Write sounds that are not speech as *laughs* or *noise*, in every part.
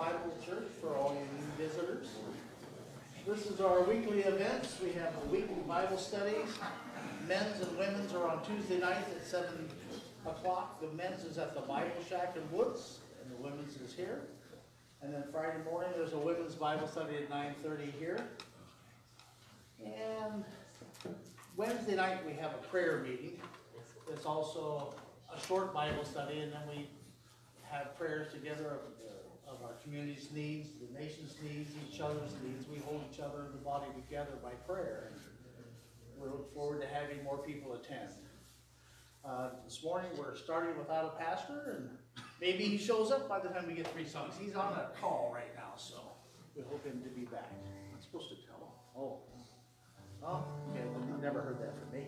Bible Church for all you new visitors. This is our weekly events. We have the weekly Bible studies. Men's and women's are on Tuesday nights at 7 o'clock. The men's is at the Bible Shack in Woods, and the women's is here. And then Friday morning, there's a women's Bible study at 9.30 here. And Wednesday night, we have a prayer meeting. It's also a short Bible study, and then we have prayers together of, our community's needs, the nation's needs, each other's needs. We hold each other in the body together by prayer. We look forward to having more people attend. Uh, this morning, we're starting without a pastor, and maybe he shows up by the time we get three songs. He's on a call right now, so we hope him to be back. I'm supposed to tell him. Oh. Oh, okay, well, you never heard that from me.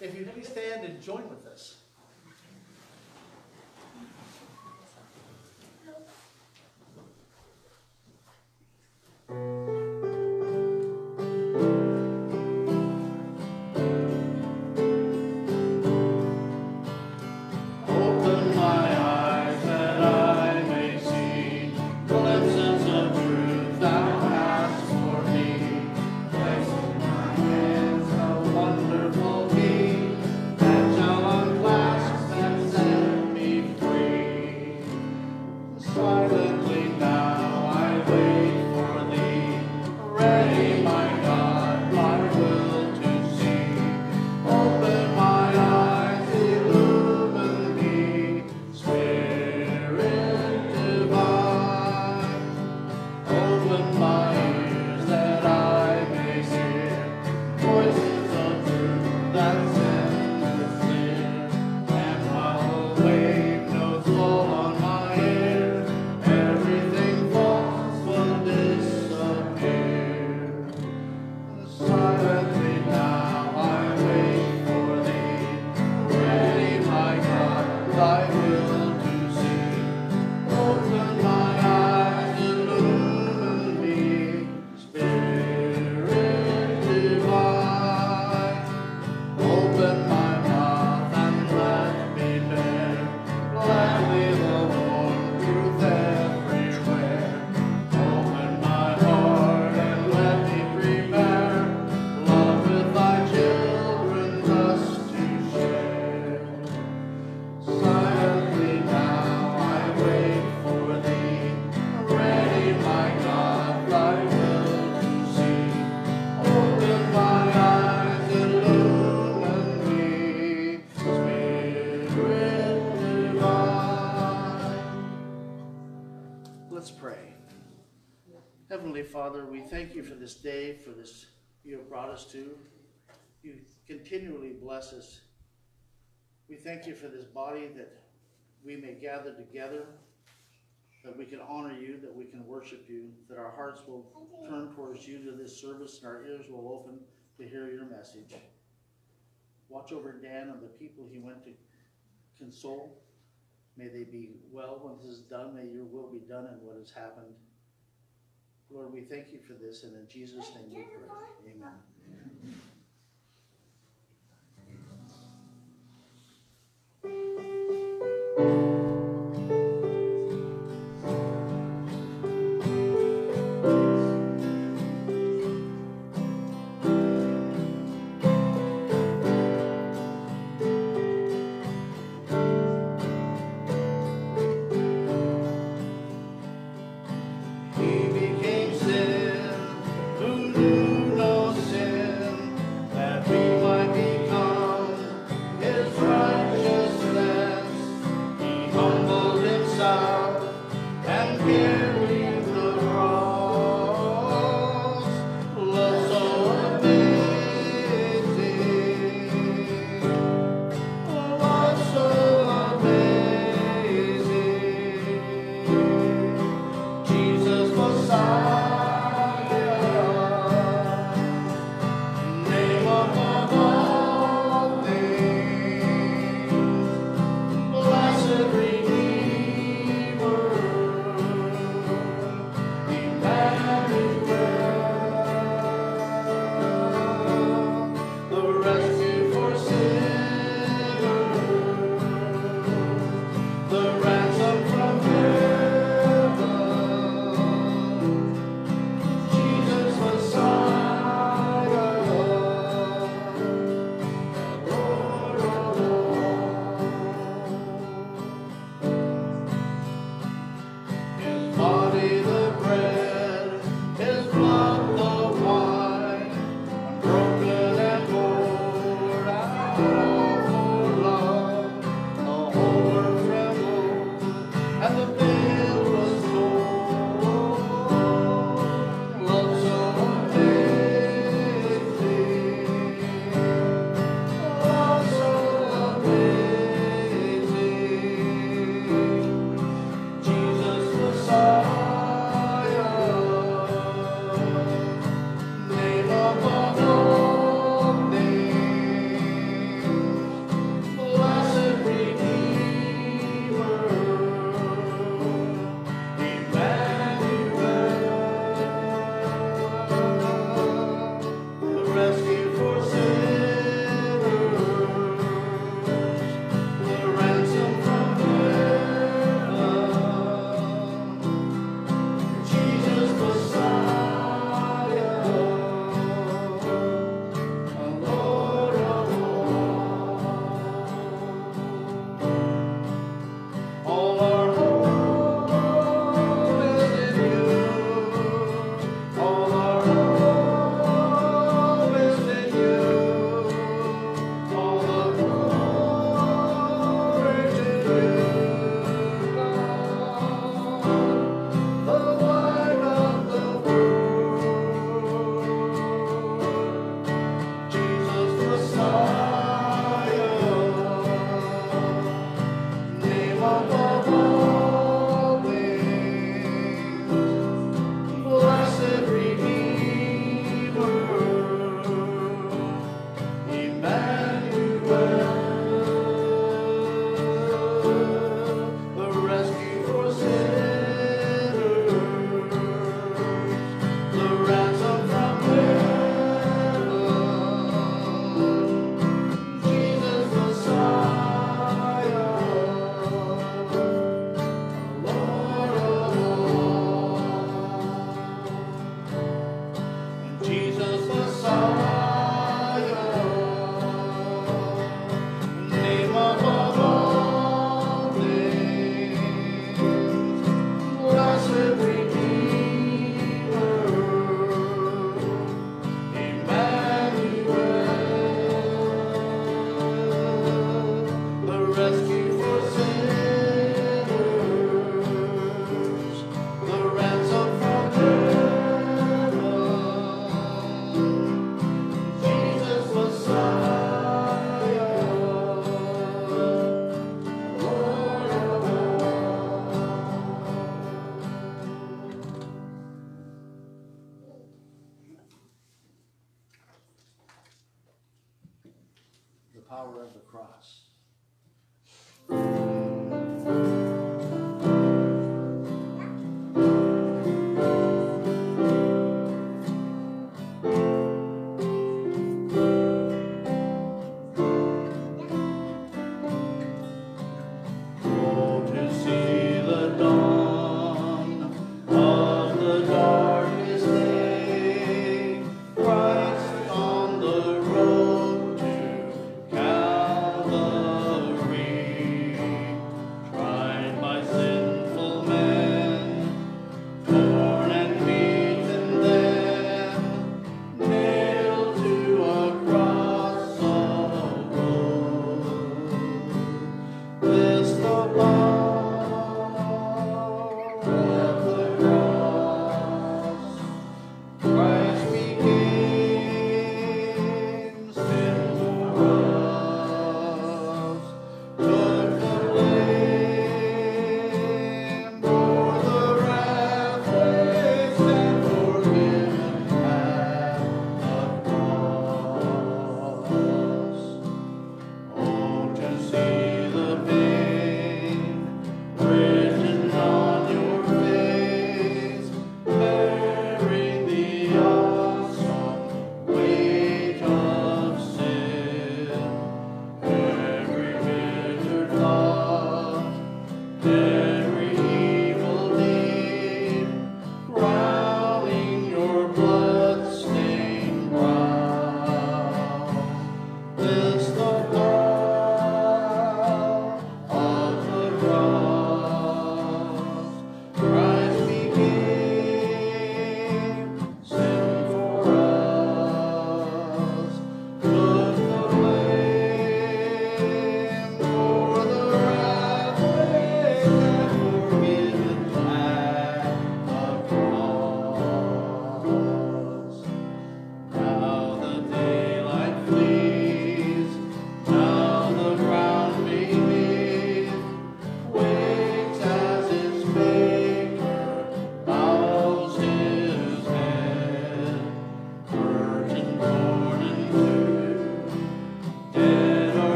If you please stand and join with us. Open thank you for this day, for this you have brought us to. You continually bless us. We thank you for this body that we may gather together, that we can honor you, that we can worship you, that our hearts will turn towards you to this service and our ears will open to hear your message. Watch over Dan and the people he went to console. May they be well when this is done. May your will be done in what has happened. Lord, we thank you for this, and in Jesus' name we pray. Amen.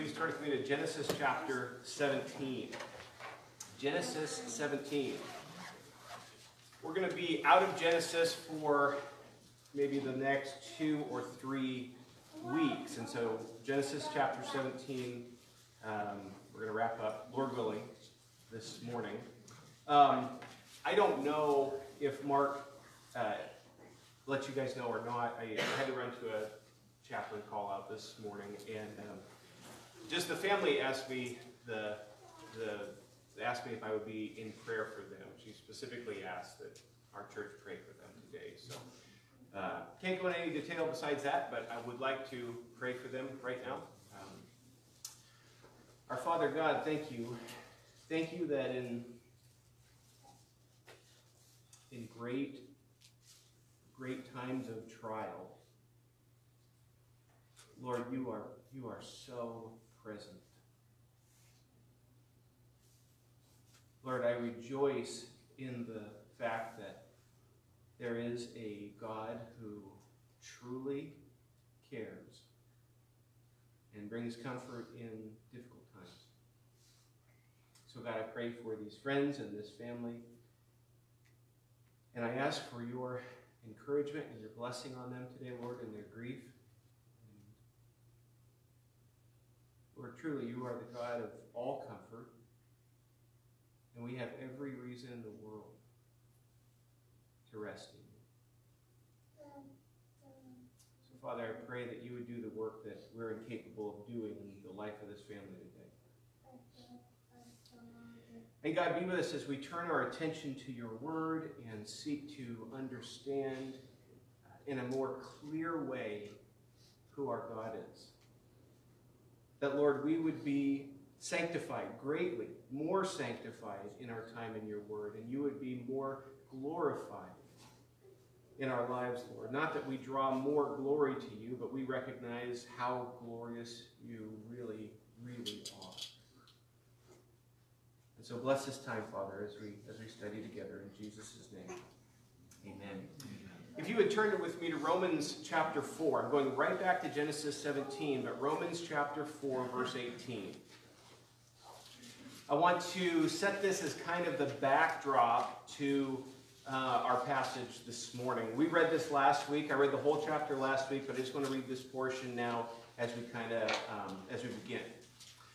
please turn with me to Genesis chapter 17. Genesis 17. We're going to be out of Genesis for maybe the next two or three weeks. And so, Genesis chapter 17, um, we're going to wrap up, Lord willing, this morning. Um, I don't know if Mark uh, let you guys know or not. I, had to run to a chaplain call out this morning, and um, just the family asked me the the asked me if I would be in prayer for them. She specifically asked that our church pray for them today. So uh, can't go into any detail besides that, but I would like to pray for them right now. Um, our Father God, thank you, thank you that in in great great times of trial, Lord, you are you are so present. Lord, I rejoice in the fact that there is a God who truly cares and brings comfort in difficult times. So, God, I pray for these friends and this family. And I ask for your encouragement and your blessing on them today, Lord, in their grief. Lord, truly, you are the God of all comfort. And we have every reason in the world to rest in you. So, Father, I pray that you would do the work that we're incapable of doing in the life of this family today. And God, be with us as we turn our attention to your word and seek to understand uh, in a more clear way who our God is. That, Lord, we would be sanctified greatly, more sanctified in our time in your word, and you would be more glorified in our lives, Lord. Not that we draw more glory to you, but we recognize how glorious you really, really are. And so bless this time, Father, as we as we study together in Jesus' name. Amen. If you would turn it with me to Romans chapter 4. I'm going right back to Genesis 17, but Romans chapter 4, verse 18. I want to set this as kind of the backdrop to uh, our passage this morning. We read this last week. I read the whole chapter last week, but I just want to read this portion now as we kind of um, as we begin.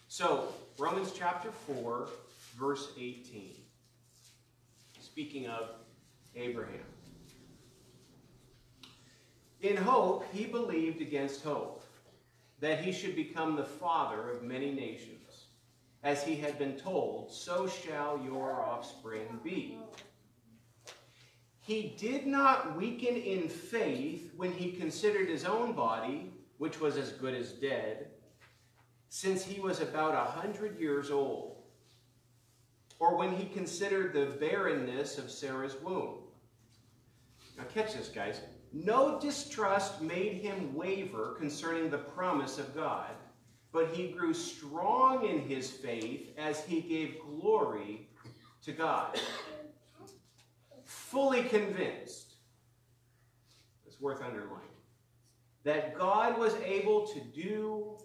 So Romans chapter four, verse eighteen. Speaking of Abraham. In hope, he believed against hope that he should become the father of many nations as he had been told, so shall your offspring be. He did not weaken in faith when he considered his own body, which was as good as dead, since he was about a hundred years old, or when he considered the barrenness of Sarah's womb. Now catch this, guys. No distrust made him waver concerning the promise of God but he grew strong in his faith as he gave glory to God. Fully convinced, it's worth underlining, that God was able to do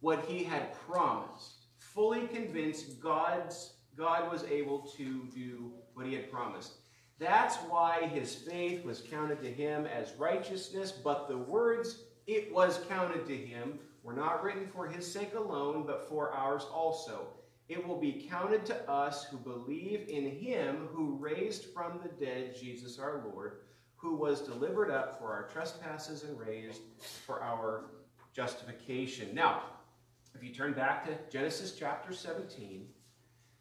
what he had promised. Fully convinced God's, God was able to do what he had promised. That's why his faith was counted to him as righteousness, but the words it was counted to him were not written for his sake alone, but for ours also. It will be counted to us who believe in him who raised from the dead Jesus our Lord, who was delivered up for our trespasses and raised for our justification. Now, if you turn back to Genesis chapter 17,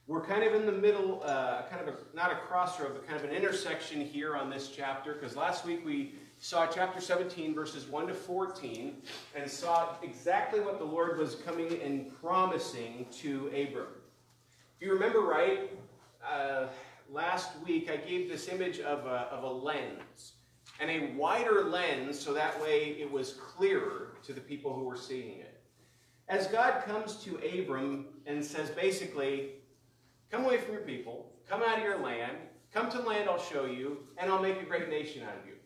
we're kind of in the middle, uh, kind of a, not a crossroad, but kind of an intersection here on this chapter, because last week we saw chapter 17, verses 1 to 14, and saw exactly what the Lord was coming and promising to Abram. If you remember right, uh, last week I gave this image of a, of a lens, and a wider lens so that way it was clearer to the people who were seeing it. As God comes to Abram and says basically, come away from your people, come out of your land, come to land I'll show you, and I'll make a great nation out of you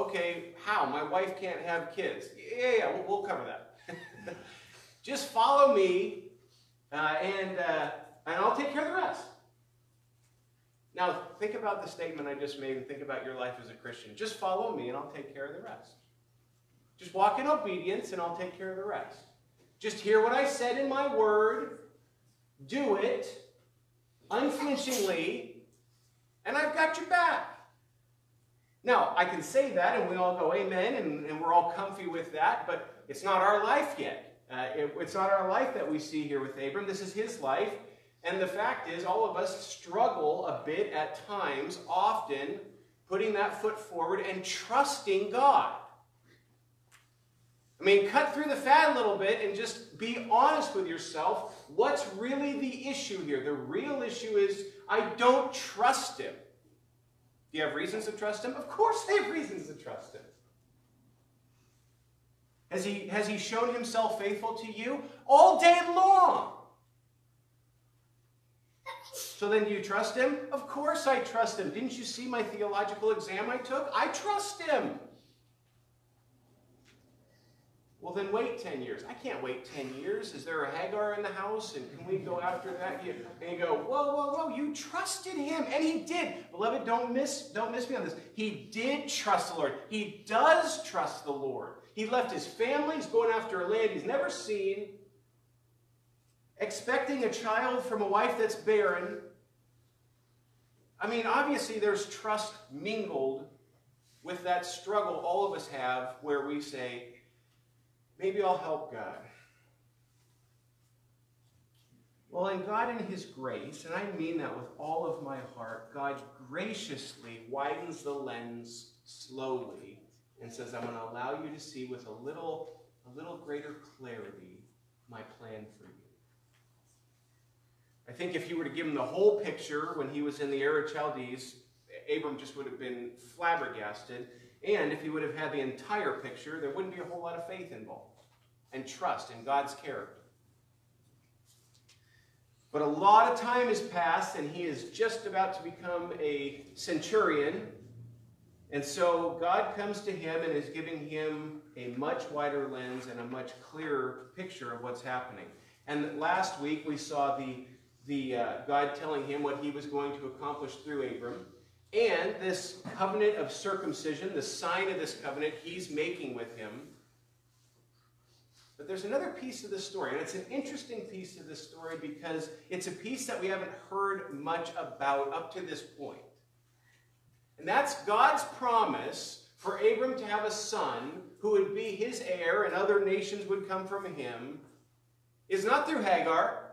okay, how? My wife can't have kids. Yeah, yeah, we'll, we'll cover that. *laughs* Just follow me, uh, and, uh, and I'll take care of the rest. Now, think about the statement I just made and think about your life as a Christian. Just follow me, and I'll take care of the rest. Just walk in obedience, and I'll take care of the rest. Just hear what I said in my word, do it unflinchingly, and I've got your back. Now, I can say that and we all go amen and, and we're all comfy with that, but it's not our life yet. Uh, it, it's not our life that we see here with Abram. This is his life. And the fact is, all of us struggle a bit at times, often putting that foot forward and trusting God. I mean, cut through the fat a little bit and just be honest with yourself. What's really the issue here? The real issue is I don't trust him. Do you have reasons to trust him? Of course they have reasons to trust him. Has he, has he shown himself faithful to you? All day long. So then do you trust him? Of course I trust him. Didn't you see my theological exam I took? I trust him. Well, then wait 10 years. I can't wait 10 years. Is there a Hagar in the house? And can we go after that? And you go, whoa, whoa, whoa, you trusted him. And he did. Beloved, don't miss, don't miss me on this. He did trust the Lord. He does trust the Lord. He left his family. He's going after a land he's never seen. Expecting a child from a wife that's barren. I mean, obviously there's trust mingled with that struggle all of us have where we say, Maybe I'll help God. Well, and God, in His grace, and I mean that with all of my heart, God graciously widens the lens slowly and says, I'm going to allow you to see with a little, a little greater clarity my plan for you. I think if you were to give him the whole picture when he was in the Ur of Chaldees, Abram just would have been flabbergasted. And if he would have had the entire picture, there wouldn't be a whole lot of faith involved and trust in God's character. But a lot of time has passed, and he is just about to become a centurion. And so God comes to him and is giving him a much wider lens and a much clearer picture of what's happening. And last week we saw the, the uh, God telling him what he was going to accomplish through Abram. And this covenant of circumcision, the sign of this covenant he's making with him. But there's another piece of the story, and it's an interesting piece of the story because it's a piece that we haven't heard much about up to this point. And that's God's promise for Abram to have a son who would be his heir and other nations would come from him is not through Hagar.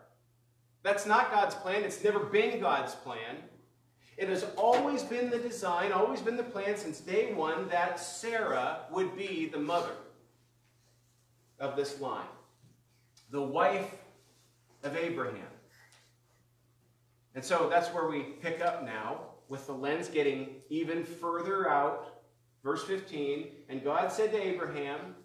That's not God's plan. It's never been God's plan. It has always been the design, always been the plan since day one that Sarah would be the mother of this line, the wife of Abraham. And so that's where we pick up now with the lens getting even further out. Verse 15, and God said to Abraham,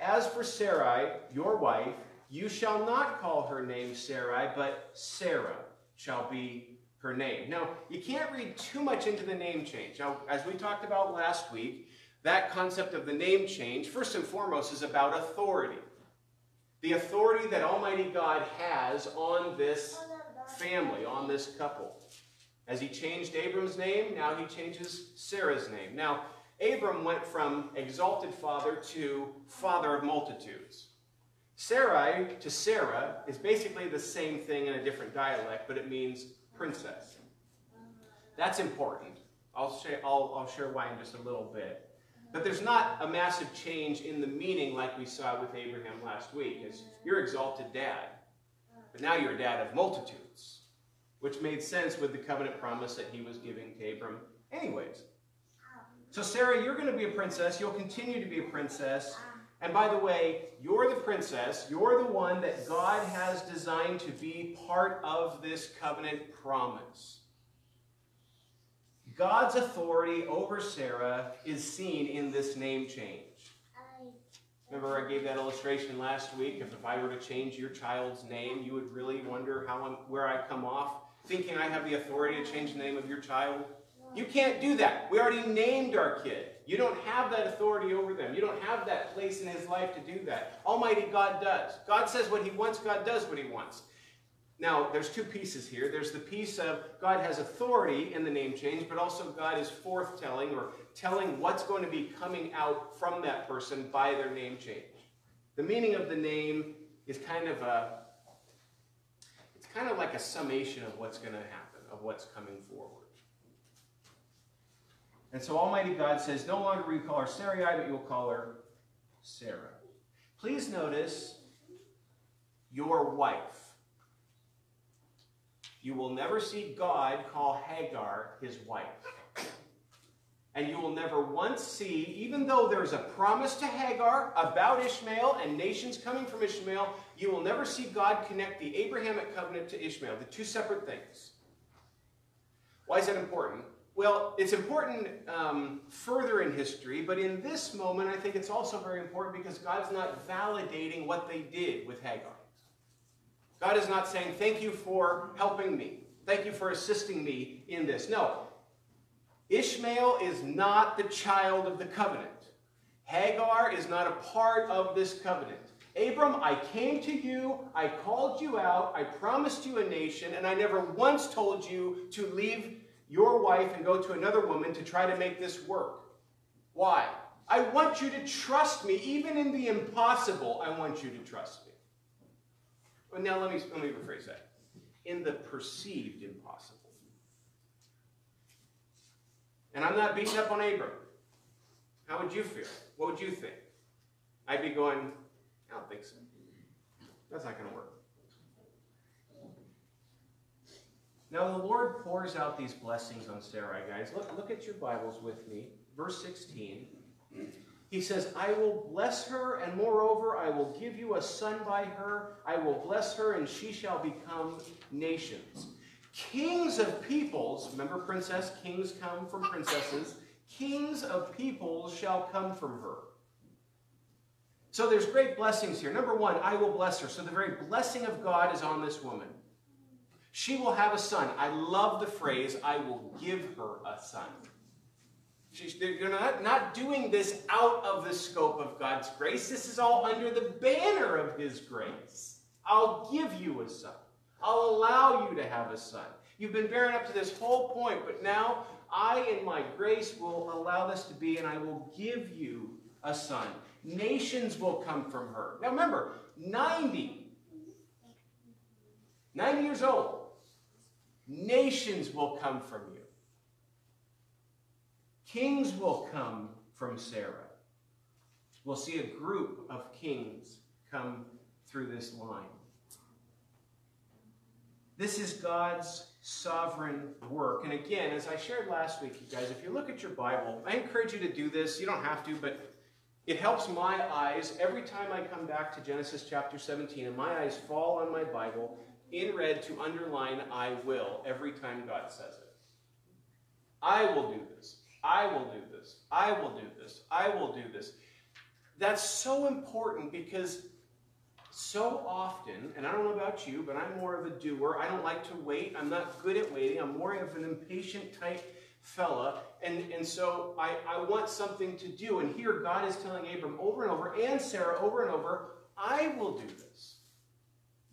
As for Sarai, your wife, you shall not call her name Sarai, but Sarah shall be her name. Now, you can't read too much into the name change. Now, as we talked about last week, that concept of the name change, first and foremost, is about authority. The authority that Almighty God has on this family, on this couple. As he changed Abram's name, now he changes Sarah's name. Now, Abram went from exalted father to father of multitudes. Sarai to Sarah is basically the same thing in a different dialect, but it means princess. That's important. I'll share, I'll, I'll share why in just a little bit. But there's not a massive change in the meaning like we saw with Abraham last week. As you're exalted dad, but now you're a dad of multitudes, which made sense with the covenant promise that he was giving to Abram anyways. So Sarah, you're going to be a princess. You'll continue to be a princess. And by the way, you're the princess. You're the one that God has designed to be part of this covenant promise. God's authority over Sarah is seen in this name change. Remember, I gave that illustration last week. If, I were to change your child's name, you would really wonder how I'm, where I come off, thinking I have the authority to change the name of your child. You can't do that. We already named our kid. You don't have that authority over them. You don't have that place in his life to do that. Almighty God does. God says what he wants, God does what he wants. Now, there's two pieces here. There's the piece of God has authority in the name change, but also God is forthtelling or telling what's going to be coming out from that person by their name change. The meaning of the name is kind of a it's kind of like a summation of what's going to happen, of what's coming forward. And so Almighty God says, no longer will you call her Sarai, but you'll call her Sarah. Please notice your wife. You will never see God call Hagar his wife. And you will never once see, even though there's a promise to Hagar about Ishmael and nations coming from Ishmael, you will never see God connect the Abrahamic covenant to Ishmael. The two separate things. Why is that important? Well, it's important um, further in history, but in this moment, I think it's also very important because God's not validating what they did with Hagar. God is not saying, Thank you for helping me. Thank you for assisting me in this. No. Ishmael is not the child of the covenant. Hagar is not a part of this covenant. Abram, I came to you, I called you out, I promised you a nation, and I never once told you to leave your wife and go to another woman to try to make this work. Why? I want you to trust me, even in the impossible, I want you to trust me. Now let me, let me rephrase that. In the perceived impossible. And I'm not beating up on Abram. How would you feel? What would you think? I'd be going, I don't think so. That's not going to work. Now the Lord pours out these blessings on Sarai, guys. Look, look at your Bibles with me. Verse 16. He says, I will bless her, and moreover, I will give you a son by her. I will bless her, and she shall become nations. Kings of peoples, remember princess, kings come from princesses. Kings of peoples shall come from her. So there's great blessings here. Number one, I will bless her. So the very blessing of God is on this woman. She will have a son. I love the phrase, I will give her a son. She's, you're not, not doing this out of the scope of God's grace. This is all under the banner of His grace. I'll give you a son. I'll allow you to have a son. You've been bearing up to this whole point, but now I, in my grace, will allow this to be, and I will give you a son. Nations will come from her. Now remember, 90. 90 years old. Nations will come from you. Kings will come from Sarah. We'll see a group of kings come through this line. This is God's sovereign work. And again, as I shared last week, you guys, if you look at your Bible, I encourage you to do this. You don't have to, but it helps my eyes every time I come back to Genesis chapter 17 and my eyes fall on my Bible in red to underline I will every time God says it. I will do this. I will do this. I will do this. I will do this. That's so important because so often, and I don't know about you, but I'm more of a doer. I don't like to wait. I'm not good at waiting. I'm more of an impatient type fella. And, and so I, I want something to do. And here God is telling Abram over and over, and Sarah over and over, I will do this.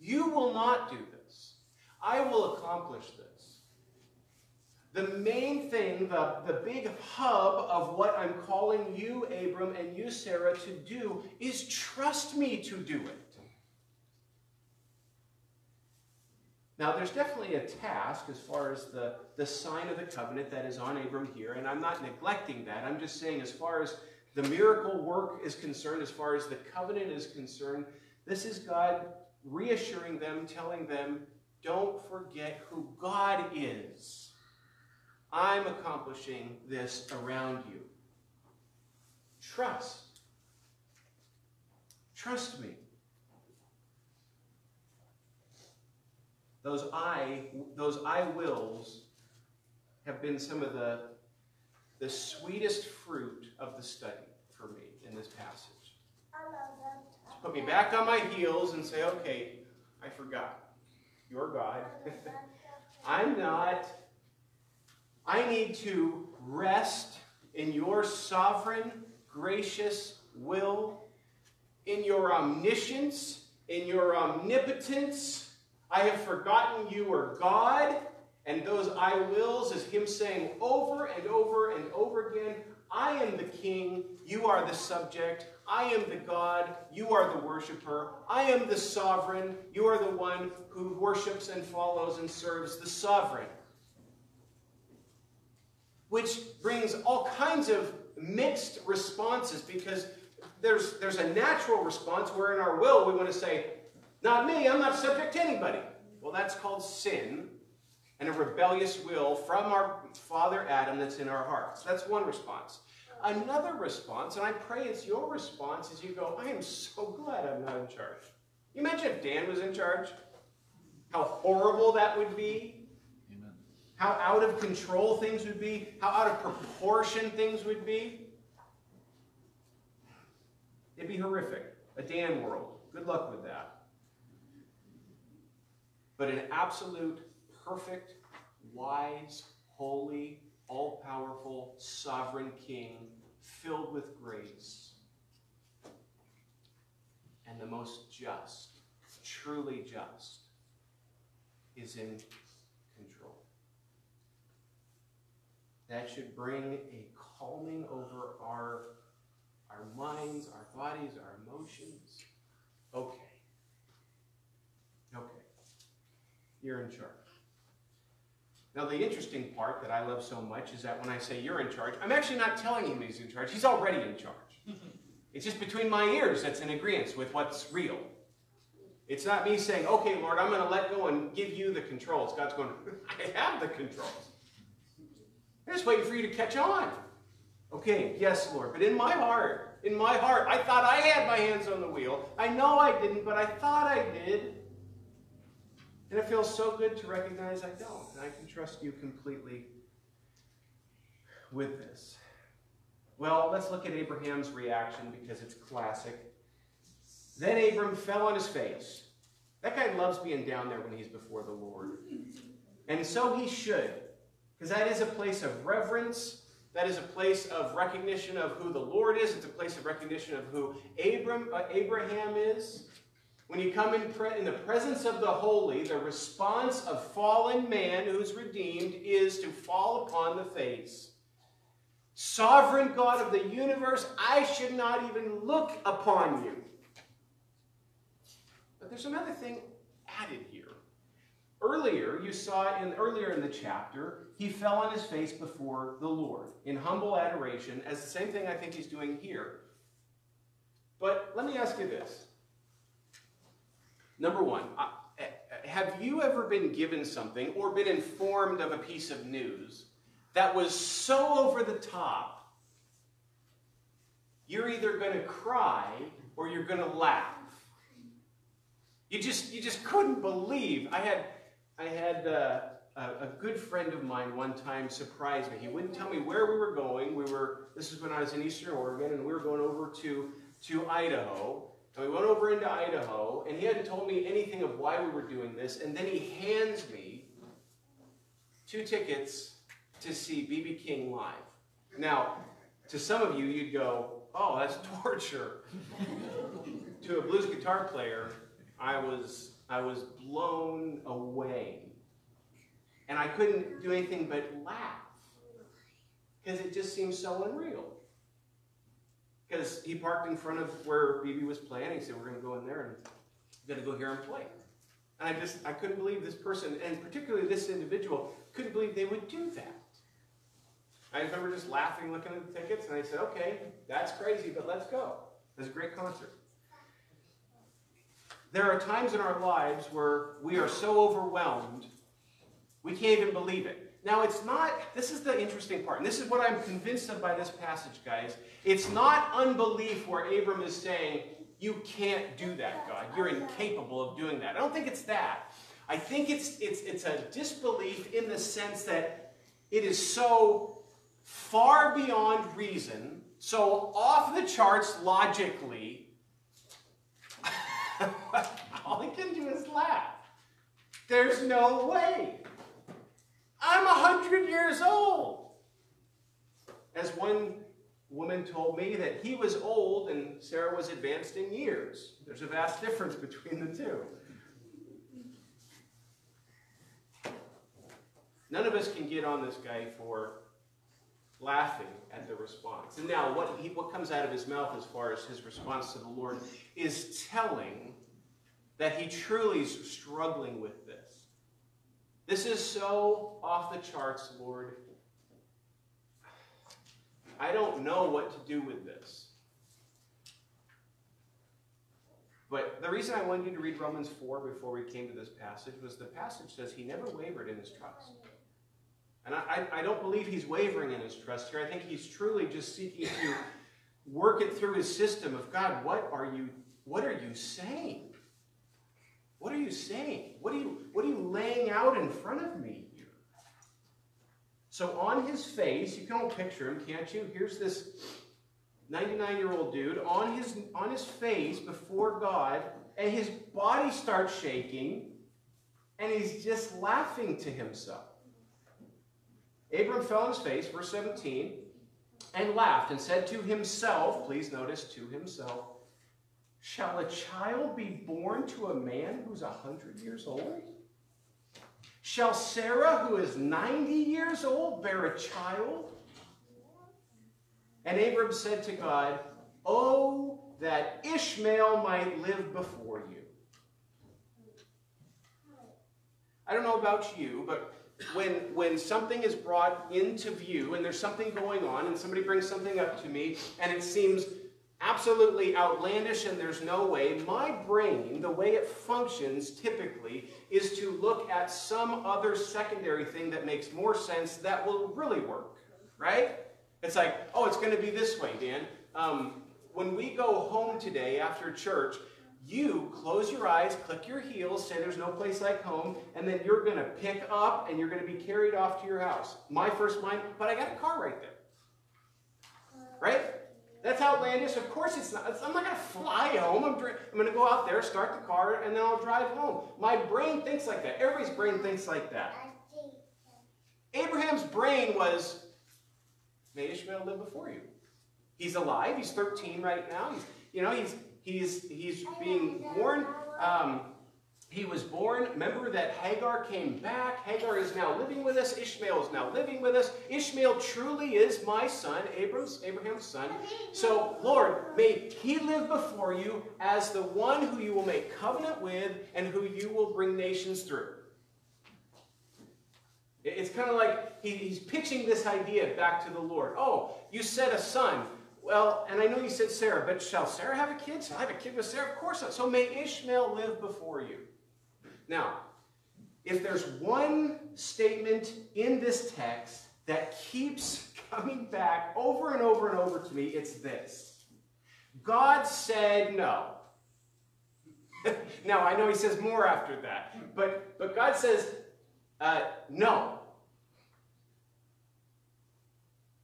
You will not do this. I will accomplish this. The main thing, the, the big hub of what I'm calling you, Abram, and you, Sarah, to do is trust me to do it. Now, there's definitely a task as far as the, the sign of the covenant that is on Abram here, and I'm not neglecting that. I'm just saying, as far as the miracle work is concerned, as far as the covenant is concerned, this is God reassuring them, telling them, don't forget who God is. I'm accomplishing this around you. Trust. Trust me. Those I, those I wills have been some of the, the sweetest fruit of the study for me in this passage. Put me back on my heels and say, okay, I forgot. You're God. *laughs* I'm not. I need to rest in your sovereign, gracious will, in your omniscience, in your omnipotence, I have forgotten you are God, and those I wills is him saying over and over and over again, I am the king, you are the subject, I am the God, you are the worshiper, I am the sovereign, you are the one who worships and follows and serves the sovereign. Which brings all kinds of mixed responses because there's, there's a natural response where in our will we want to say, not me, I'm not subject to anybody. Well, that's called sin and a rebellious will from our father Adam that's in our hearts. That's one response. Another response, and I pray it's your response, is you go, I am so glad I'm not in charge. You imagine if Dan was in charge? How horrible that would be. Amen. How out of control things would be. How out of proportion things would be. It'd be horrific. A Dan world. Good luck with that. But an absolute, perfect, wise, holy, all powerful, sovereign king filled with grace and the most just, truly just, is in control. That should bring a calming over our, our minds, our bodies, our emotions. Okay. Okay. You're in charge. Now, the interesting part that I love so much is that when I say you're in charge, I'm actually not telling him he's in charge. He's already in charge. *laughs* it's just between my ears that's in agreement with what's real. It's not me saying, okay, Lord, I'm going to let go and give you the controls. God's going, I have the controls. I'm just waiting for you to catch on. Okay, yes, Lord. But in my heart, in my heart, I thought I had my hands on the wheel. I know I didn't, but I thought I did. And it feels so good to recognize I don't. And I can trust you completely with this. Well, let's look at Abraham's reaction because it's classic. Then Abram fell on his face. That guy loves being down there when he's before the Lord. And so he should, because that is a place of reverence. That is a place of recognition of who the Lord is. It's a place of recognition of who Abram, uh, Abraham is. When you come in, in the presence of the holy, the response of fallen man who's redeemed is to fall upon the face. Sovereign God of the universe, I should not even look upon you. But there's another thing added here. Earlier, you saw in earlier in the chapter, he fell on his face before the Lord in humble adoration, as the same thing I think he's doing here. But let me ask you this. Number one, uh, have you ever been given something or been informed of a piece of news that was so over the top, you're either going to cry or you're going to laugh? You just, you just couldn't believe. I had, I had uh, a, good friend of mine one time surprise me. He wouldn't tell me where we were going. We were, this is when I was in Eastern Oregon, and we were going over to, to Idaho. And we went over into Idaho, and he hadn't told me anything of why we were doing this. And then he hands me two tickets to see B.B. King live. Now, to some of you, you'd go, oh, that's *laughs* torture. to a blues guitar player, I was, I was blown away. And I couldn't do anything but laugh because it just seemed so unreal. Because he parked in front of where BB was playing. He said, We're going to go in there and going to go hear him play. And I just, I couldn't believe this person, and particularly this individual, couldn't believe they would do that. I remember just laughing, looking at the tickets, and I said, okay, that's crazy, but let's go. It was a great concert. There are times in our lives where we are so overwhelmed, we can't even believe it. Now, it's not, this is the interesting part, and this is what I'm convinced of by this passage, guys. It's not unbelief where Abram is saying, You can't do that, God. You're incapable of doing that. I don't think it's that. I think it's, it's, it's a disbelief in the sense that it is so far beyond reason, so off the charts logically, *laughs* all he can do is laugh. There's no way. I'm a hundred years old. As one woman told me that he was old and Sarah was advanced in years. There's a vast difference between the two. None of us can get on this guy for laughing at the response. And now, what, he, what comes out of his mouth as far as his response to the Lord is telling that he truly is struggling with this. This is so off the charts, Lord. I don't know what to do with this. But the reason I wanted you to read Romans 4 before we came to this passage was the passage says he never wavered in his trust. And I, I, don't believe he's wavering in his trust here. I think he's truly just seeking to work it through his system of God, what are you, what are you saying? What are you saying? What are you, what are you laying out in front of me here? So on his face, you can all picture him, can't you? Here's this 99 year old dude on his, on his face before God, and his body starts shaking, and he's just laughing to himself. Abram fell on his face, verse 17, and laughed and said to himself, please notice, to himself, Shall a child be born to a man who's a hundred years old? Shall Sarah, who is 90 years old, bear a child? And Abram said to God, Oh, that Ishmael might live before you. I don't know about you, but when, when something is brought into view and there's something going on and somebody brings something up to me and it seems absolutely outlandish and there's no way, my brain, the way it functions typically, is to look at some other secondary thing that makes more sense that will really work, right? It's like, oh, it's going to be this way, Dan. Um, when we go home today after church, you close your eyes, click your heels, say there's no place like home, and then you're going to pick up and you're going to be carried off to your house. My first mind, but I got a car right there. Right? That's outlandish. Of course it's not. I'm not going to fly home. I'm, I'm going to go out there, start the car, and then I'll drive home. My brain thinks like that. Everybody's brain thinks like that. Abraham's brain was, may Ishmael live before you. He's alive. He's 13 right now. He's, you know, he's he's he's being born. Um, he was born. Remember that Hagar came back. Hagar is now living with us. Ishmael is now living with us. Ishmael truly is my son, Abram's, Abraham's son. So, Lord, may he live before you as the one who you will make covenant with and who you will bring nations through. It's kind of like he, he's pitching this idea back to the Lord. Oh, you said a son. Well, and I know you said Sarah, but shall Sarah have a kid? Shall I have a kid with Sarah? Of course not. So may Ishmael live before you. Now, if there's one statement in this text that keeps *laughs* coming back over and over and over to me, it's this God said no. *laughs* now, I know he says more after that, but, but God says uh, no.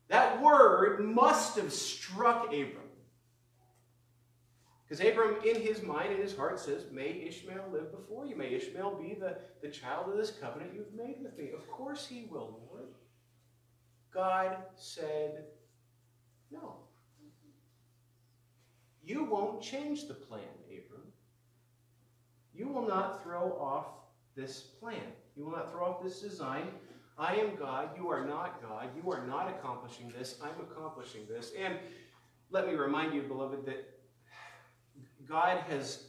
That word must have struck Abram. Because Abram, in his mind, in his heart, says, May Ishmael live before you. May Ishmael be the, the child of this covenant you've made with me. Of course he will, Lord. God said, No. You won't change the plan, Abram. You will not throw off this plan. You will not throw off this design. I am God. You are not God. You are not accomplishing this. I'm accomplishing this. And let me remind you, beloved, that God has,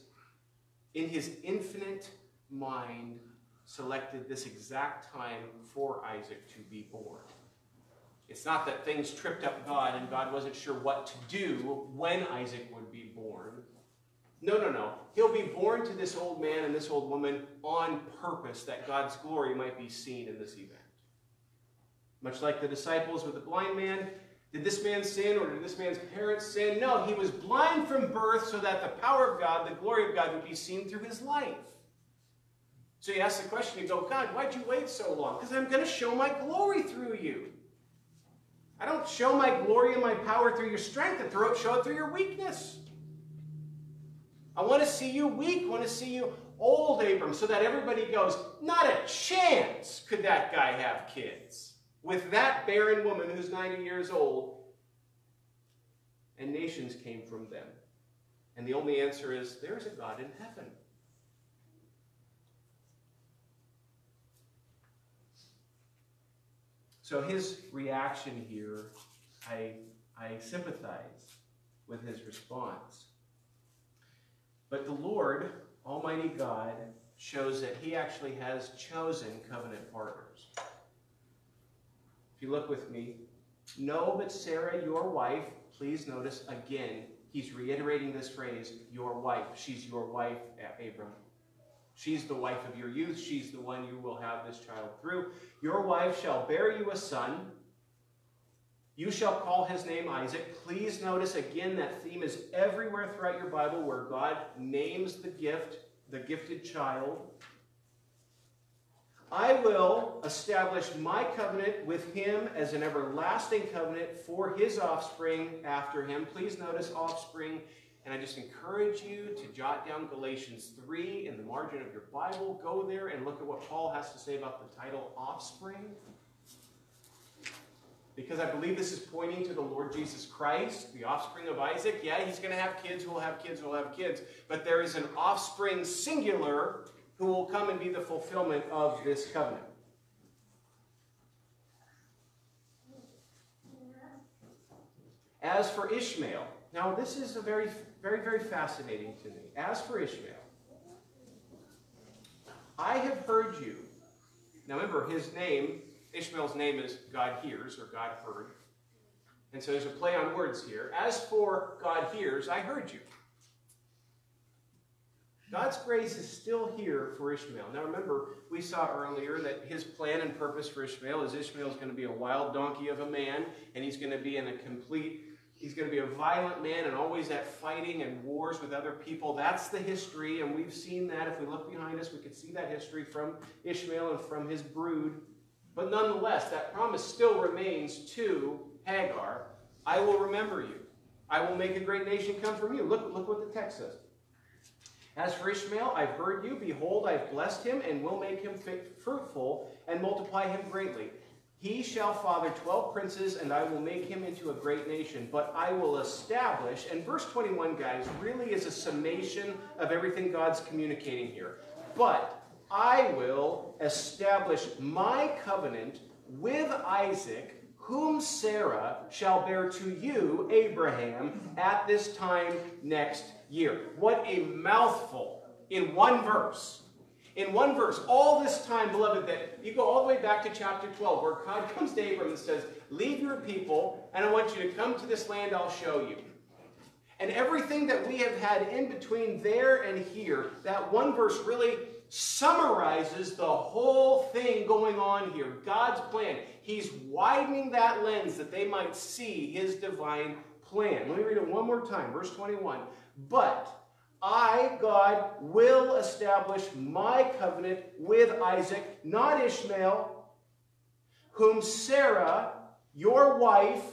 in his infinite mind, selected this exact time for Isaac to be born. It's not that things tripped up God and God wasn't sure what to do when Isaac would be born. No, no, no. He'll be born to this old man and this old woman on purpose that God's glory might be seen in this event. Much like the disciples with the blind man, did this man sin or did this man's parents sin? No, he was blind from birth so that the power of God, the glory of God, would be seen through his life. So you ask the question, you go, God, why'd you wait so long? Because I'm going to show my glory through you. I don't show my glory and my power through your strength. I show it through your weakness. I want to see you weak. I want to see you old, Abram, so that everybody goes, not a chance could that guy have kids with that barren woman who's 90 years old, and nations came from them. And the only answer is there's a God in heaven. So his reaction here, I, I sympathize with his response. But the Lord, Almighty God, shows that he actually has chosen covenant partners. You look with me, no, but Sarah, your wife, please notice again, he's reiterating this phrase, your wife. She's your wife, Abram. She's the wife of your youth. She's the one you will have this child through. Your wife shall bear you a son. You shall call his name Isaac. Please notice again that theme is everywhere throughout your Bible where God names the gift, the gifted child. I will establish my covenant with him as an everlasting covenant for his offspring after him. Please notice offspring. And I just encourage you to jot down Galatians 3 in the margin of your Bible. Go there and look at what Paul has to say about the title offspring. Because I believe this is pointing to the Lord Jesus Christ, the offspring of Isaac. Yeah, he's going to have kids who will have kids who will have kids. But there is an offspring singular who will come and be the fulfillment of this covenant. As for Ishmael, now this is a very, very, very fascinating to me. As for Ishmael, I have heard you. Now remember, his name, Ishmael's name is God hears or God heard. And so there's a play on words here. As for God hears, I heard you. God's grace is still here for Ishmael. Now remember, we saw earlier that his plan and purpose for Ishmael is Ishmael is going to be a wild donkey of a man, and he's going to be in a complete, he's going to be a violent man and always at fighting and wars with other people. That's the history, and we've seen that. If we look behind us, we can see that history from Ishmael and from his brood. But nonetheless, that promise still remains to Hagar. I will remember you. I will make a great nation come from you. Look, look what the text says. As for Ishmael, I've heard you. Behold, I've blessed him and will make him fruitful and multiply him greatly. He shall father twelve princes, and I will make him into a great nation. But I will establish, and verse 21, guys, really is a summation of everything God's communicating here. But I will establish my covenant with Isaac whom Sarah shall bear to you, Abraham, at this time next year. What a mouthful in one verse. In one verse, all this time, beloved, that you go all the way back to chapter 12, where God comes to Abram and says, Leave your people, and I want you to come to this land I'll show you. And everything that we have had in between there and here, that one verse really summarizes the whole thing going on here. God's plan. He's widening that lens that they might see his divine plan. Let me read it one more time. Verse 21. But I, God, will establish my covenant with Isaac, not Ishmael, whom Sarah, your wife,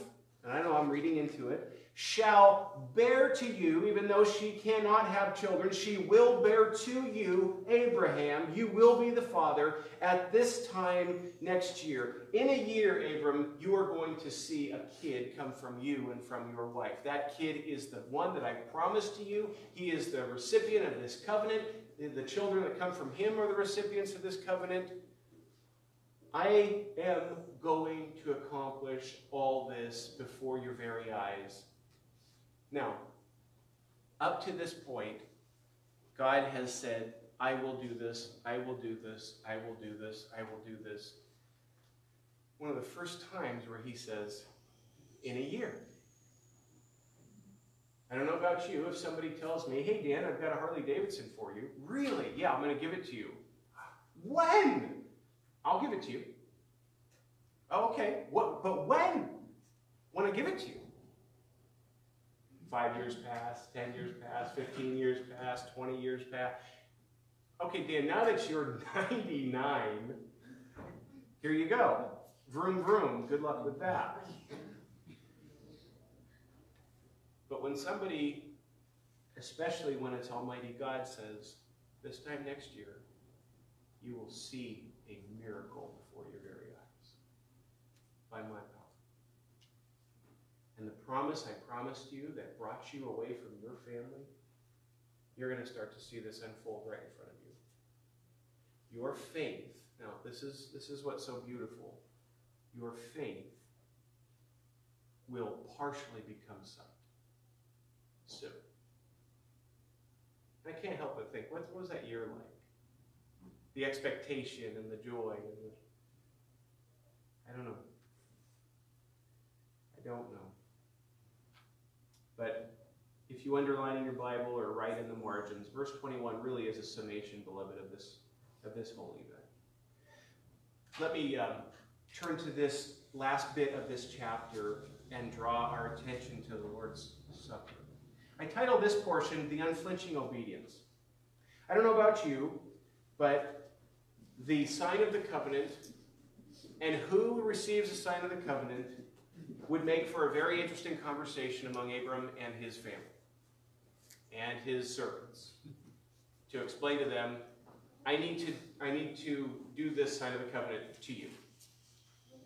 and I know I'm reading into it, shall bear to you, even though she cannot have children, she will bear to you, Abraham. You will be the father at this time next year. In a year, Abram, you are going to see a kid come from you and from your wife. That kid is the one that I promised to you. He is the recipient of this covenant. The children that come from him are the recipients of this covenant. I am going to accomplish all this before your very eyes. Now, up to this point, God has said, I will do this, I will do this, I will do this, I will do this. One of the first times where he says, in a year. I don't know about you. If somebody tells me, hey, Dan, I've got a Harley Davidson for you. Really? Yeah, I'm going to give it to you. When? I'll give it to you. Oh, okay. What, but when? When I give it to you? Five years pass, 10 years pass, 15 years pass, 20 years pass. Okay, Dan, now that you're 99, here you go. Vroom, vroom. Good luck with that. But when somebody, especially when it's Almighty God, says, this time next year, you will see a miracle before your very eyes by my power. The promise I promised you that brought you away from your family, you're going to start to see this unfold right in front of you. Your faith, now this is, this is what's so beautiful. Your faith will partially become sight soon. I can't help but think, what, what was that year like? The expectation and the joy and the, I don't know. I don't know. But if you underline in your Bible or write in the margins, verse 21 really is a summation, beloved, of this, of this whole event. Let me um, turn to this last bit of this chapter and draw our attention to the Lord's Supper. I title this portion, The Unflinching Obedience. I don't know about you, but the sign of the covenant and who receives the sign of the covenant would make for a very interesting conversation among Abram and his family and his servants to explain to them, I need to, I need to do this sign of the covenant to you.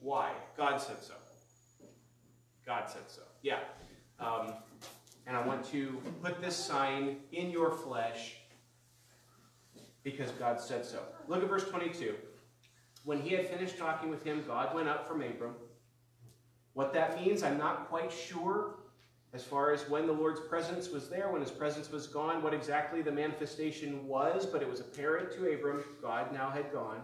Why? God said so. God said so. Yeah. Um, and I want to put this sign in your flesh because God said so. Look at verse 22. When he had finished talking with him, God went up from Abram. What that means, I'm not quite sure as far as when the Lord's presence was there, when his presence was gone, what exactly the manifestation was, but it was apparent to Abram, God now had gone.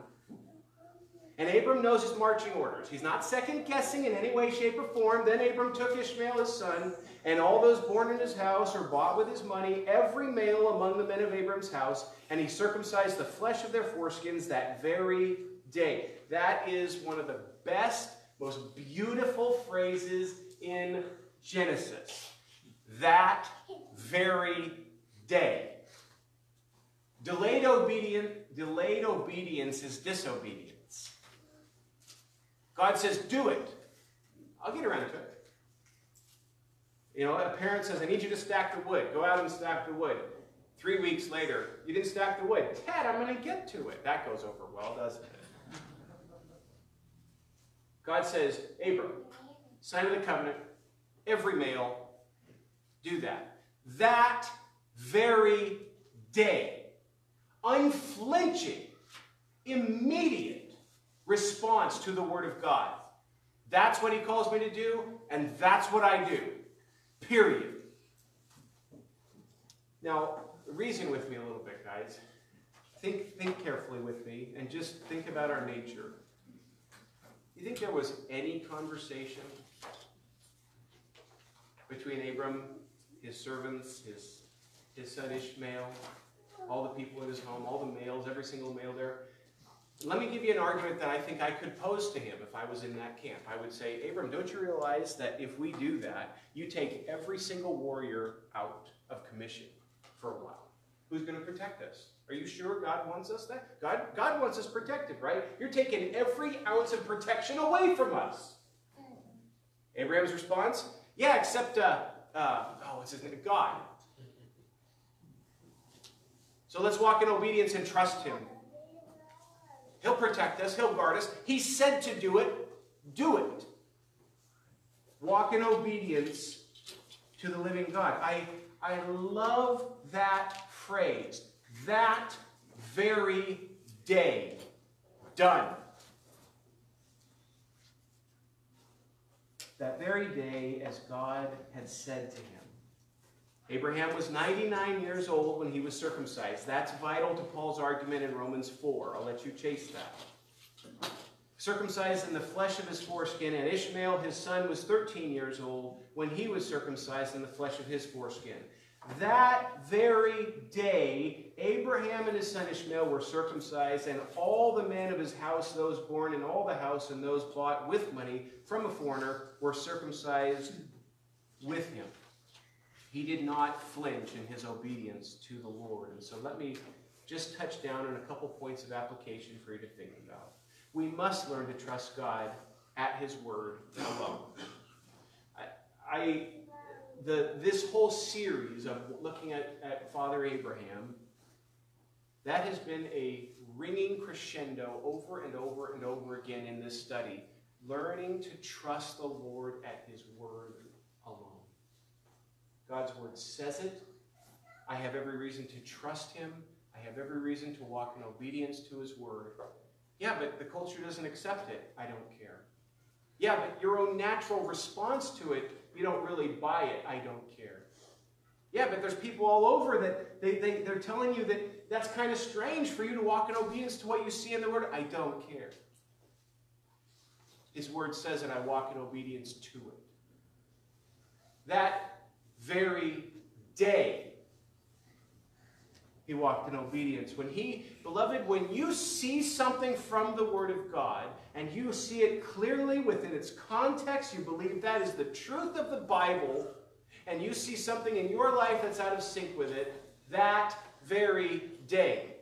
And Abram knows his marching orders. He's not second guessing in any way, shape, or form. Then Abram took Ishmael, his son, and all those born in his house or bought with his money, every male among the men of Abram's house, and he circumcised the flesh of their foreskins that very day. That is one of the best, most beautiful phrases in Genesis. That very day. Delayed, obedient, delayed obedience is disobedience. God says, do it. I'll get around to it. You know, a parent says, I need you to stack the wood. Go out and stack the wood. Three weeks later, you didn't stack the wood. Dad, I'm going to get to it. That goes over well, doesn't it? God says, Abram, sign of the covenant, every male, do that. That very day, unflinching, immediate, response to the Word of God. That's what He calls me to do, and that's what I do. Period. Now, reason with me a little bit, guys. Think, think carefully with me, and just think about our nature. You think there was any conversation between Abram, his servants, his, his son Ishmael, all the people in his home, all the males, every single male there? Let me give you an argument that I think I could pose to him if I was in that camp. I would say, Abram, don't you realize that if we do that, you take every single warrior out of commission for a while? Who's going to protect us? Are you sure God wants us that? God, God wants us protected, right? You're taking every ounce of protection away from us. Abraham's response? Yeah, except, uh, uh, oh, what's his name? God. So let's walk in obedience and trust him. He'll protect us. He'll guard us. He said to do it. Do it. Walk in obedience to the living God. I, I love that phrase. That very day. Done. That very day, as God had said to him. Abraham was 99 years old when he was circumcised. That's vital to Paul's argument in Romans 4. I'll let you chase that. Circumcised in the flesh of his foreskin, and Ishmael, his son, was 13 years old when he was circumcised in the flesh of his foreskin. That very day, Abraham and his son Ishmael were circumcised, and all the men of his house, those born in all the house and those bought with money from a foreigner, were circumcised with him he did not flinch in his obedience to the Lord. And so let me just touch down on a couple points of application for you to think about. We must learn to trust God at his word alone. I, I the, this whole series of looking at, at Father Abraham, that has been a ringing crescendo over and over and over again in this study, learning to trust the Lord at his word alone. God's word says it. I have every reason to trust him. I have every reason to walk in obedience to his word. Yeah, but the culture doesn't accept it. I don't care. Yeah, but your own natural response to it, you don't really buy it. I don't care. Yeah, but there's people all over that they, they, they're telling you that that's kind of strange for you to walk in obedience to what you see in the Word. I don't care. His Word says, and I walk in obedience to it. That very day he walked in obedience. When he, beloved, when you see something from the Word of God and you see it clearly within its context, you believe that is the truth of the Bible, and you see something in your life that's out of sync with it, that very day.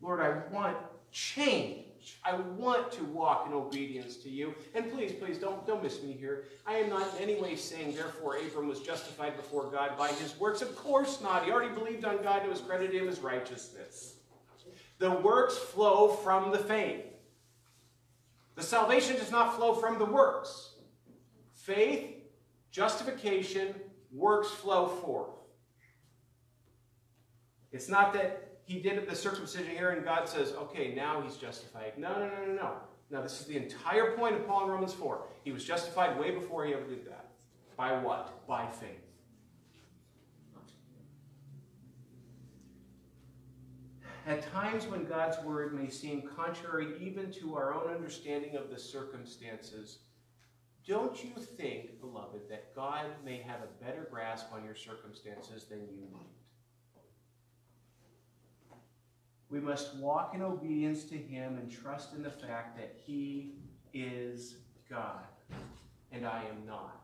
Lord, I want change. I want to walk in obedience to you. And please, please, don't, don't miss me here. I am not in any way saying, therefore, Abram was justified before God by his works. Of course not. He already believed on God and was credited him as righteousness. The works flow from the faith. The salvation does not flow from the works. Faith, justification, works flow forth. It's not that he did the circumcision here and God says, okay, now he's justified. No, no, no, no, no. Now, this is the entire point of Paul in Romans 4. He was justified way before he ever did that. By what? By faith. At times when God's word may seem contrary even to our own understanding of the circumstances, don't you think, beloved, that God may have a better grasp on your circumstances than you might? We must walk in obedience to Him and trust in the fact that He is God and I am not.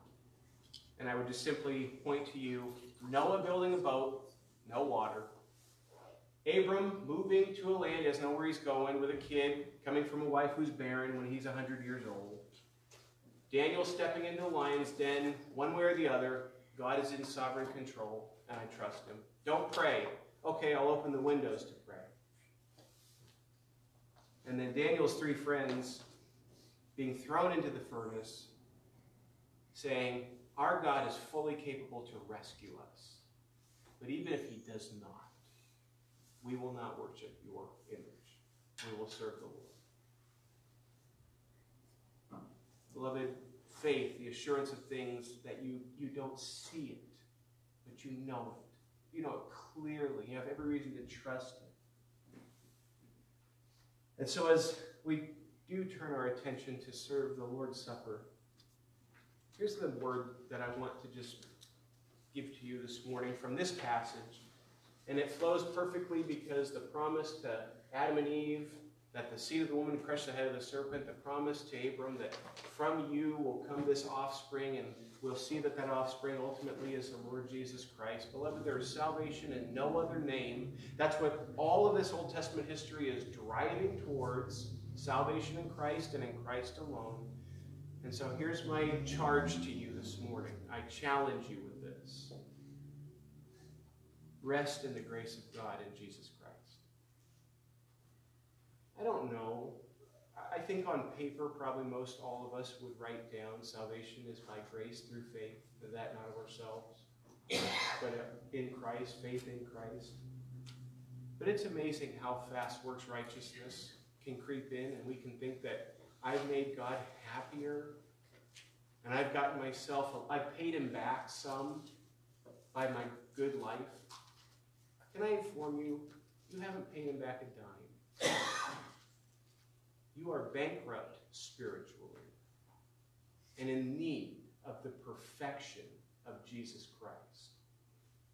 And I would just simply point to you Noah building a boat, no water. Abram moving to a land, he doesn't know where he's going, with a kid coming from a wife who's barren when he's 100 years old. Daniel stepping into a lion's den, one way or the other. God is in sovereign control, and I trust him. Don't pray. Okay, I'll open the windows to. And then Daniel's three friends being thrown into the furnace, saying, Our God is fully capable to rescue us. But even if he does not, we will not worship your image. We will serve the Lord. Beloved, faith, the assurance of things that you, you don't see it, but you know it. You know it clearly. You have every reason to trust. And so, as we do turn our attention to serve the Lord's Supper, here's the word that I want to just give to you this morning from this passage. And it flows perfectly because the promise to Adam and Eve that the seed of the woman crushed the head of the serpent, the promise to Abram that from you will come this offspring, and we'll see that that offspring ultimately is the Lord Jesus Christ. Beloved, there is salvation in no other name. That's what all of this Old Testament history is driving towards salvation in Christ and in Christ alone. And so here's my charge to you this morning. I challenge you with this. Rest in the grace of God in Jesus Christ. I don't know. I think on paper, probably most all of us would write down salvation is by grace through faith, that not of ourselves, but uh, in Christ, faith in Christ. But it's amazing how fast works righteousness can creep in, and we can think that I've made God happier, and I've gotten myself, I've paid him back some by my good life. Can I inform you, you haven't paid him back a dime. You are bankrupt spiritually and in need of the perfection of Jesus Christ.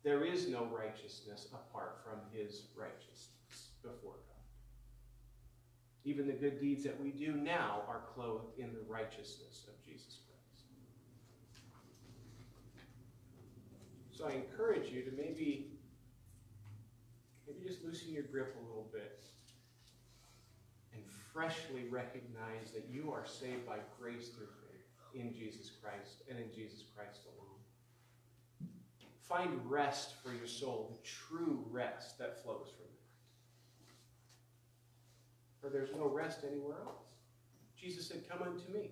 There is no righteousness apart from his righteousness before God. Even the good deeds that we do now are clothed in the righteousness of Jesus Christ. So I encourage you to maybe maybe just loosen your grip a little bit freshly recognize that you are saved by grace through faith in Jesus Christ and in Jesus Christ alone. Find rest for your soul, the true rest that flows from it. For there's no rest anywhere else. Jesus said, Come unto me,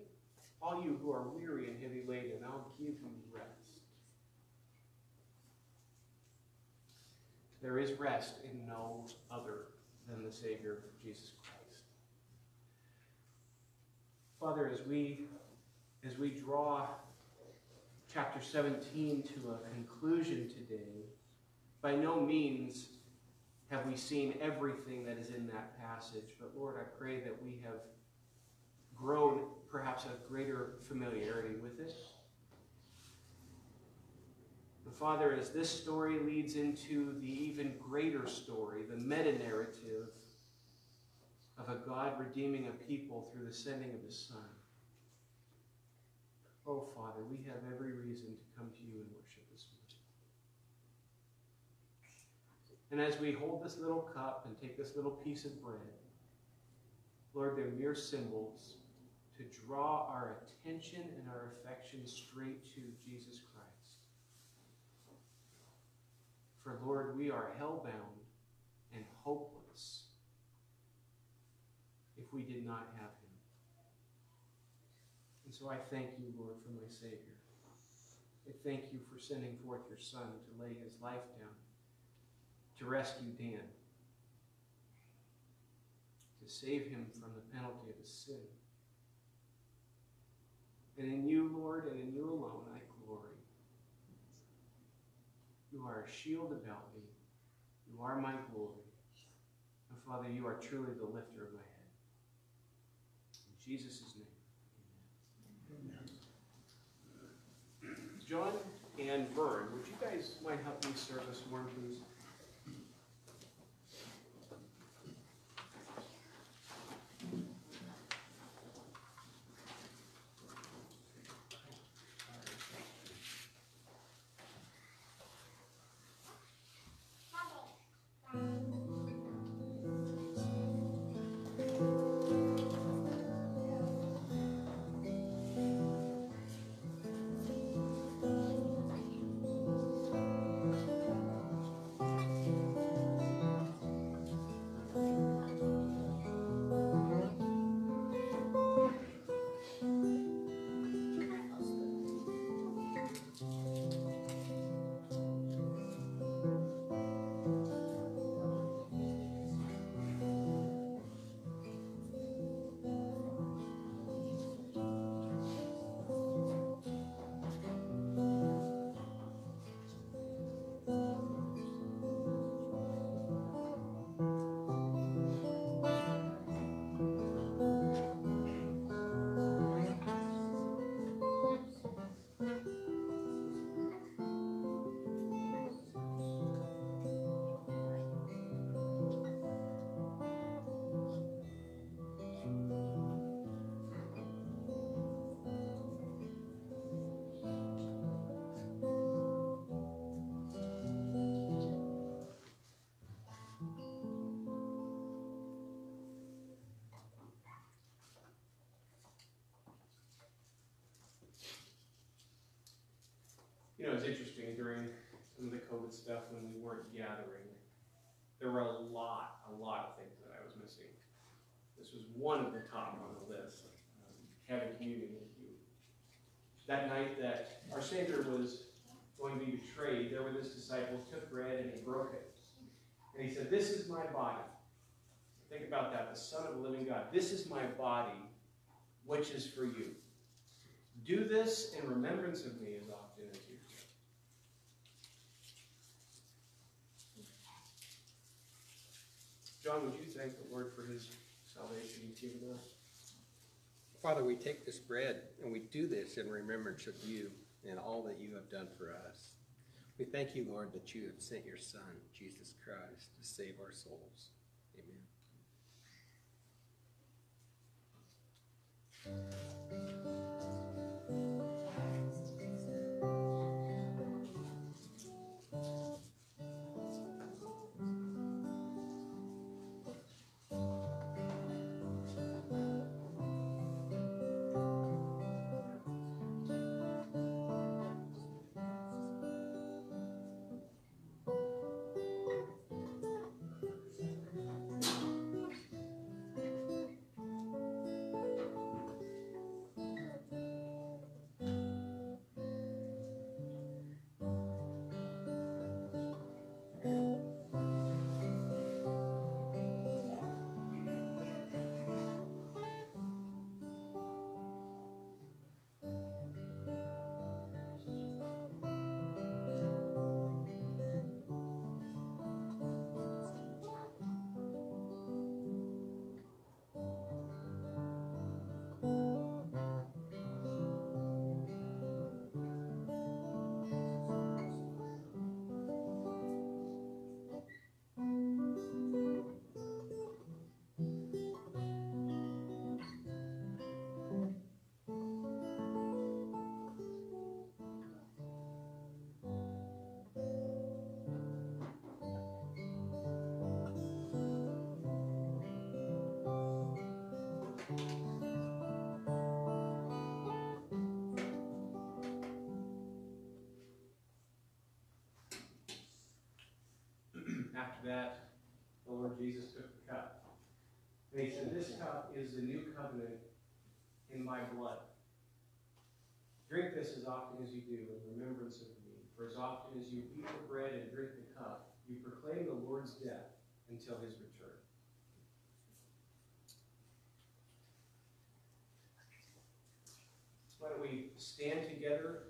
all you who are weary and heavy laden, and I'll give you rest. There is rest in no other than the Savior, Jesus Christ. Father, as we as we draw chapter 17 to a conclusion today, by no means have we seen everything that is in that passage, but Lord, I pray that we have grown perhaps a greater familiarity with it. The Father, as this story leads into the even greater story, the meta narrative of a God redeeming a people through the sending of his Son. Oh, Father, we have every reason to come to you and worship this morning. And as we hold this little cup and take this little piece of bread, Lord, they're mere symbols to draw our attention and our affection straight to Jesus Christ. For, Lord, we are hell-bound and hopeless if we did not have him. And so I thank you, Lord, for my Savior. I thank you for sending forth your Son to lay his life down, to rescue Dan, to save him from the penalty of his sin. And in you, Lord, and in you alone, I glory. You are a shield about me. You are my glory. And Father, you are truly the lifter of my head. Jesus' name. John and Vern, would you guys mind helping me serve us more, please? You know, it's interesting during some of the COVID stuff when we weren't gathering, there were a lot, a lot of things that I was missing. This was one of the top on the list, um, having communion with you. That night that our Savior was going to be betrayed, there were his disciples, took bread and he broke it. And he said, This is my body. Think about that, the Son of the living God. This is my body, which is for you. Do this in remembrance of me as often as you can. John, would you thank the Lord for his salvation he's given us? Father, we take this bread and we do this in remembrance of you and all that you have done for us. We thank you, Lord, that you have sent your Son, Jesus Christ, to save our souls. Amen. Jesus took the cup. And he said, This cup is the new covenant in my blood. Drink this as often as you do in remembrance of me. For as often as you eat the bread and drink the cup, you proclaim the Lord's death until his return. Why don't we stand together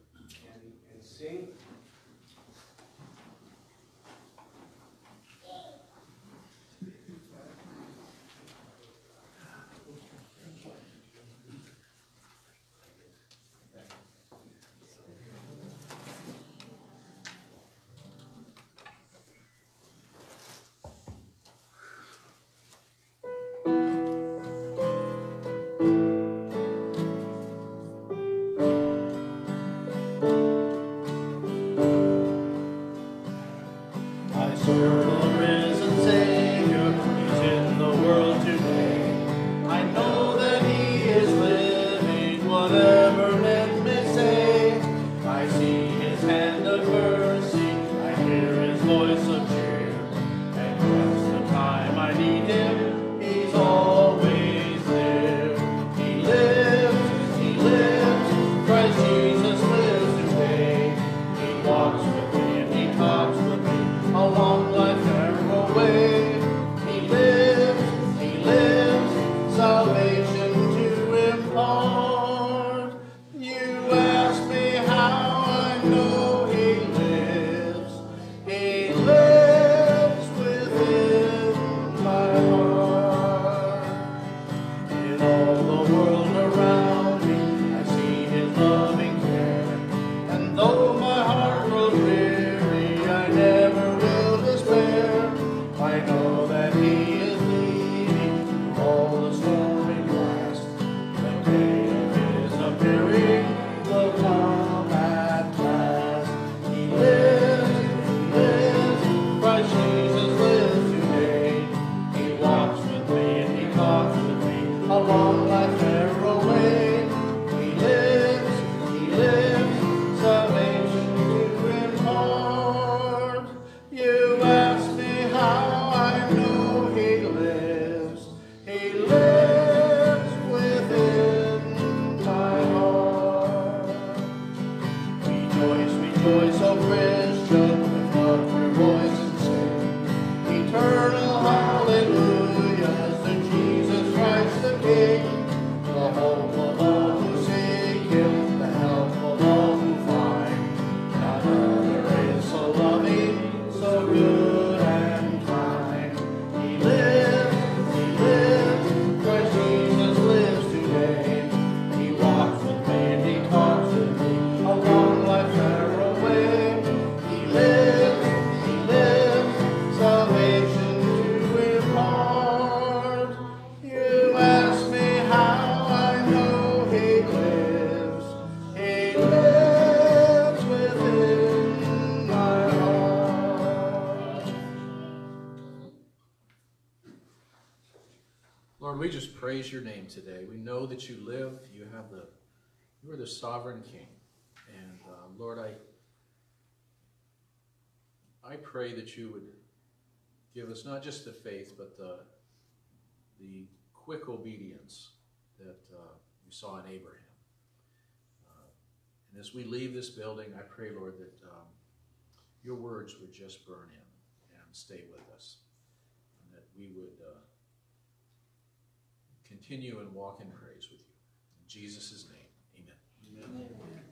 you live. You have the, you are the sovereign King. And um, Lord, I, I pray that you would give us not just the faith, but the, the quick obedience that uh, you saw in Abraham. Uh, and as we leave this building, I pray, Lord, that um, your words would just burn in and stay with us, and that we would. Uh, continue and walk in praise with you. In Jesus' name, amen. amen. amen.